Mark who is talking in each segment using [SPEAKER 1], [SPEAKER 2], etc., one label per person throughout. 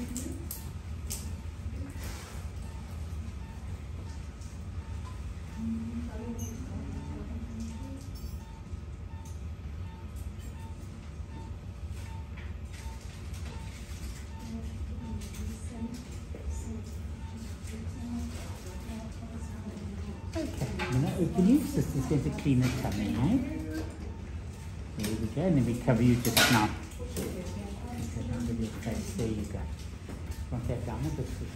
[SPEAKER 1] To open you. Going to clean the tummy, right? There we go. And then we cover you just now. Okay, under your face. There you go. Want that down a bit, sister?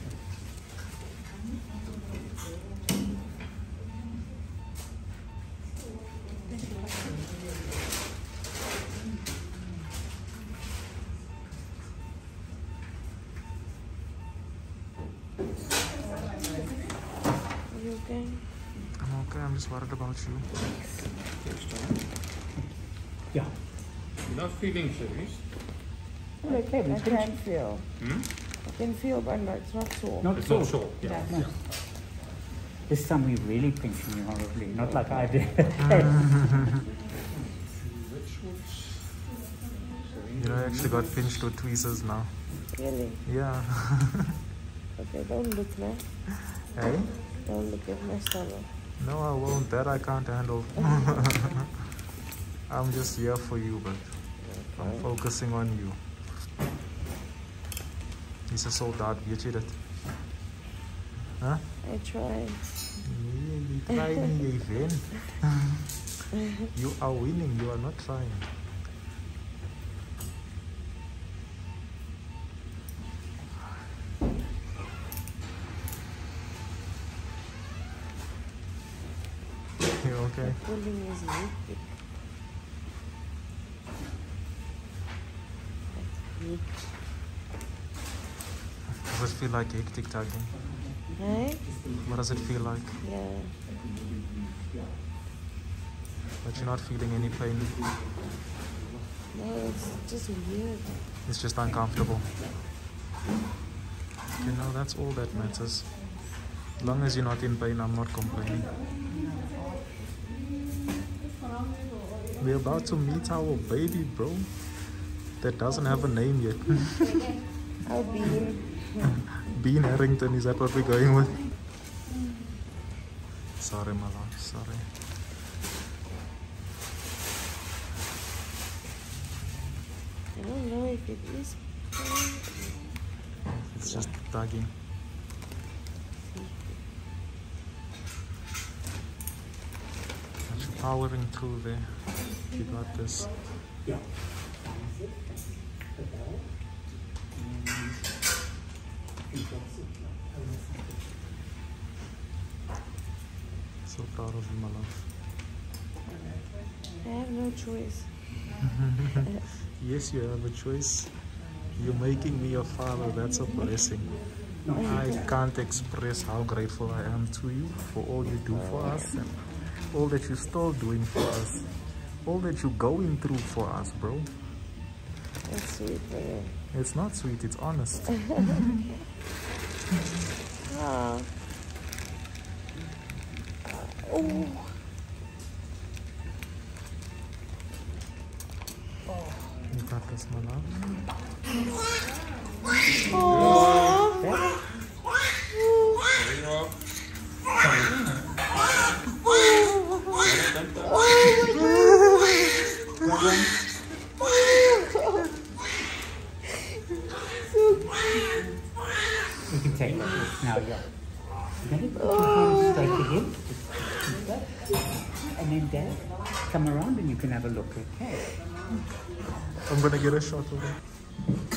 [SPEAKER 2] Okay?
[SPEAKER 3] I'm okay, I'm just worried about you.
[SPEAKER 1] Yeah.
[SPEAKER 4] You're not feeling serious?
[SPEAKER 1] Okay,
[SPEAKER 2] I
[SPEAKER 1] can
[SPEAKER 2] can feel.
[SPEAKER 4] Hmm?
[SPEAKER 2] I can feel, but no, it's not sore.
[SPEAKER 1] Not
[SPEAKER 4] It's
[SPEAKER 1] sore.
[SPEAKER 4] not sore. Yeah.
[SPEAKER 2] Yeah.
[SPEAKER 1] No. This time we really pinching you horribly, not like I did.
[SPEAKER 3] You know, I actually got pinched with tweezers now.
[SPEAKER 2] Really?
[SPEAKER 3] Yeah.
[SPEAKER 2] Okay, don't look now.
[SPEAKER 3] hey? Eh?
[SPEAKER 2] Don't look at my stomach.
[SPEAKER 3] No, I won't. That I can't handle. I'm just here for you, but I'm focusing on you. 'n soldaat, weet jy dit? Huh?
[SPEAKER 2] I tried.
[SPEAKER 3] Nee, jy try nie, jy. You are winning, you are not trying. You okay?
[SPEAKER 2] Pulling is wicked. That's weak.
[SPEAKER 3] Does it feel like hectic tugging?
[SPEAKER 2] Hey?
[SPEAKER 3] What does it feel like?
[SPEAKER 2] Yeah.
[SPEAKER 3] But you're not feeling any pain.
[SPEAKER 2] No, it's just weird.
[SPEAKER 3] It's just uncomfortable. You know, that's all that matters. As long as you're not in pain, I'm not complaining. We're about to meet our baby, bro. That doesn't have a name yet.
[SPEAKER 2] I'll be.
[SPEAKER 3] Bean Harrington, is that what we're going with? Sorry, my love, sorry.
[SPEAKER 2] I don't know if it is.
[SPEAKER 3] It's just tugging. But you're powering through there. You got this.
[SPEAKER 1] Yeah.
[SPEAKER 3] Proud of you, my love.
[SPEAKER 2] I have no choice.
[SPEAKER 3] Yes, you have a choice. You're making me a father. That's a blessing. I can't express how grateful I am to you for all you do for us and all that you're still doing for us. All that you're going through for us, bro.
[SPEAKER 2] That's sweet you.
[SPEAKER 3] It's not sweet, it's honest.
[SPEAKER 2] Ah. Oh.
[SPEAKER 3] You. Oh. Got this, my love.
[SPEAKER 4] There you. Oh. Are.
[SPEAKER 1] You oh can take that now, yeah. You're going to put your hands straight again. Just like that. And then Dad, come around and you can have a look, okay?
[SPEAKER 3] I'm gonna get a shot of it.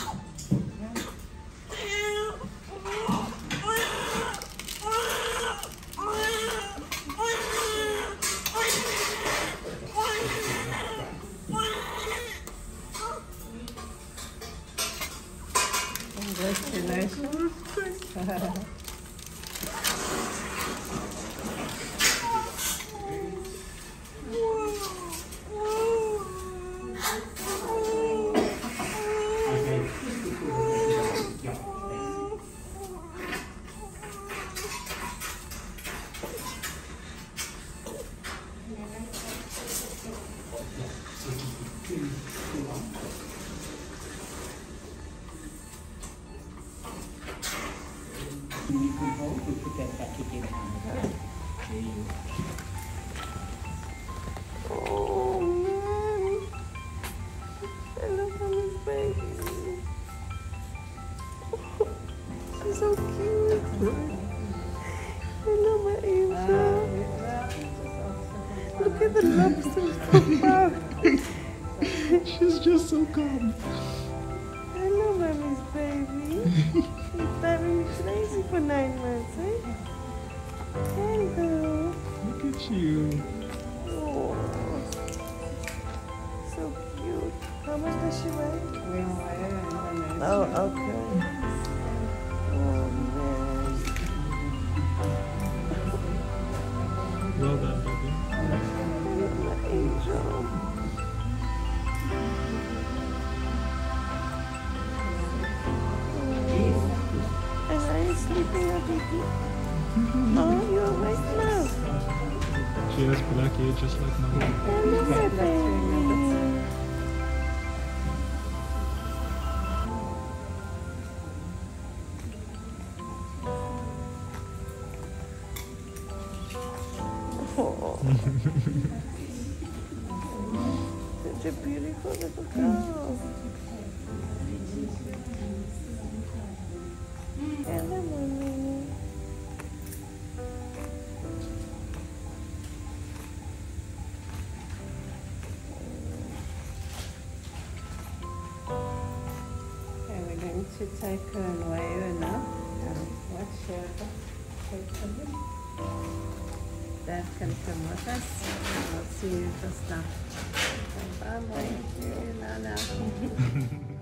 [SPEAKER 1] We put that back again. There you
[SPEAKER 2] Oh. I love baby. She's so cute. I love my angel. Look at the lobsters.
[SPEAKER 3] She's just so calm.
[SPEAKER 2] I love Mommy's baby. She's crazy for nine months, eh? Hello.
[SPEAKER 3] Look at you.
[SPEAKER 2] Oh, so cute. How much does she weigh? Oh, okay. Oh, you're awake now.
[SPEAKER 3] She has black hair just like mine.
[SPEAKER 2] Hello, my baby. Oh. Such a beautiful little girl.
[SPEAKER 5] To take her away enough and whatever take away. That can come with us. We'll see you just now. Bye-bye.